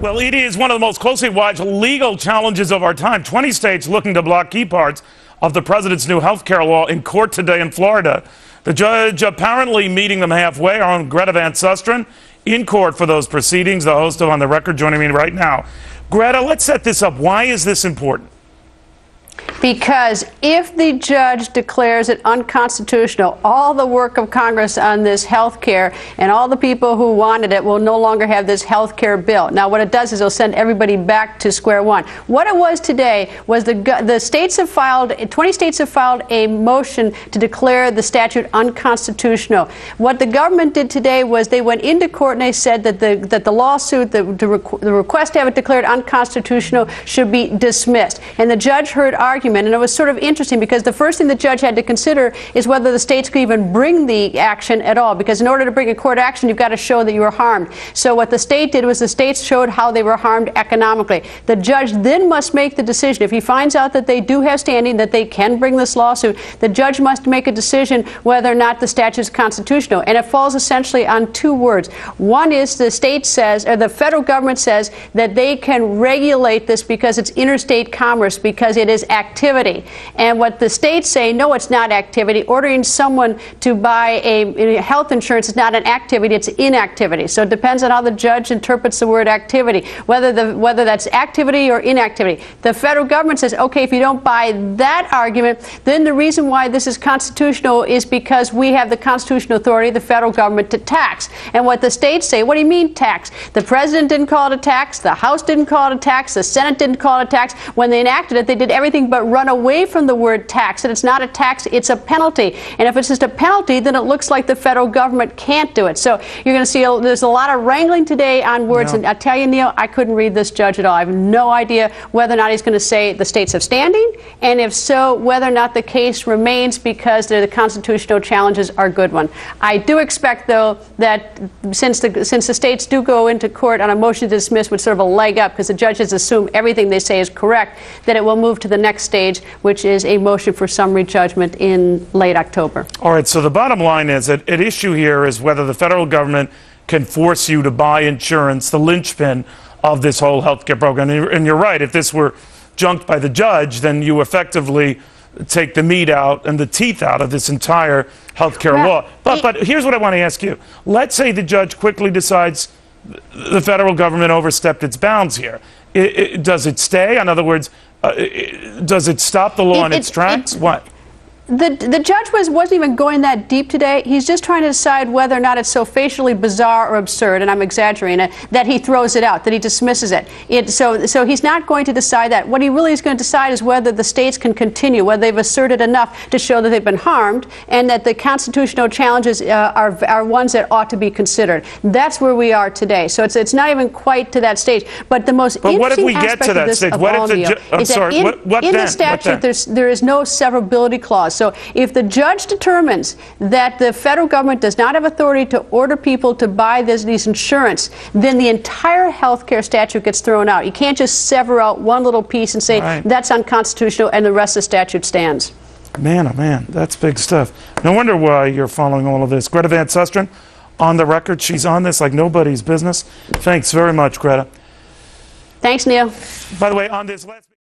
Well, it is one of the most closely watched legal challenges of our time. 20 states looking to block key parts of the president's new health care law in court today in Florida. The judge apparently meeting them halfway. Our own Greta Van Susteren in court for those proceedings. The host of On the Record joining me right now. Greta, let's set this up. Why is this important? Because if the judge declares it unconstitutional, all the work of Congress on this health care and all the people who wanted it will no longer have this health care bill. Now, what it does is it'll send everybody back to square one. What it was today was the, the states have filed, 20 states have filed a motion to declare the statute unconstitutional. What the government did today was they went into court and they said that the, that the lawsuit, the, the, requ the request to have it declared unconstitutional should be dismissed. And the judge heard arguments argument. And it was sort of interesting because the first thing the judge had to consider is whether the states could even bring the action at all. Because in order to bring a court action, you've got to show that you were harmed. So what the state did was the states showed how they were harmed economically. The judge then must make the decision. If he finds out that they do have standing, that they can bring this lawsuit, the judge must make a decision whether or not the statute is constitutional. And it falls essentially on two words. One is the state says, or the federal government says, that they can regulate this because it's interstate commerce, because it is activity activity. And what the states say, no, it's not activity. Ordering someone to buy a, a health insurance is not an activity, it's inactivity. So it depends on how the judge interprets the word activity, whether, the, whether that's activity or inactivity. The federal government says, okay, if you don't buy that argument, then the reason why this is constitutional is because we have the constitutional authority, the federal government, to tax. And what the states say, what do you mean tax? The president didn't call it a tax, the House didn't call it a tax, the Senate didn't call it a tax. When they enacted it, they did everything but run away from the word tax, and it's not a tax, it's a penalty. And if it's just a penalty, then it looks like the federal government can't do it. So you're going to see a, there's a lot of wrangling today on words. And I tell you, Neil, I couldn't read this judge at all. I have no idea whether or not he's going to say the states have standing, and if so, whether or not the case remains because the constitutional challenges are a good one. I do expect, though, that since the since the states do go into court on a motion to dismiss with sort of a leg up, because the judges assume everything they say is correct, that it will move to the next stage stage, which is a motion for summary judgment in late October. All right, so the bottom line is that at issue here is whether the federal government can force you to buy insurance, the linchpin of this whole health care program. And you're right, if this were junked by the judge, then you effectively take the meat out and the teeth out of this entire health care yeah. law. But, but here's what I want to ask you. Let's say the judge quickly decides the federal government overstepped its bounds here. It, it, does it stay? In other words, uh, does it stop the law it, in its tracks? what? The, the judge was, wasn't even going that deep today. He's just trying to decide whether or not it's so facially bizarre or absurd, and I'm exaggerating it, that he throws it out, that he dismisses it. it so, so he's not going to decide that. What he really is going to decide is whether the states can continue, whether they've asserted enough to show that they've been harmed, and that the constitutional challenges uh, are, are ones that ought to be considered. That's where we are today. So it's, it's not even quite to that stage. But the most but interesting what if we get to that stage? What if the ju- I'm is sorry, that in, what, what in then? the statute there is no severability clause. So if the judge determines that the federal government does not have authority to order people to buy this, these insurance, then the entire health care statute gets thrown out. You can't just sever out one little piece and say right. that's unconstitutional and the rest of the statute stands. Man, oh man, that's big stuff. No wonder why you're following all of this. Greta Van Susteren, on the record, she's on this like nobody's business. Thanks very much, Greta. Thanks, Neil. By the way, on this last.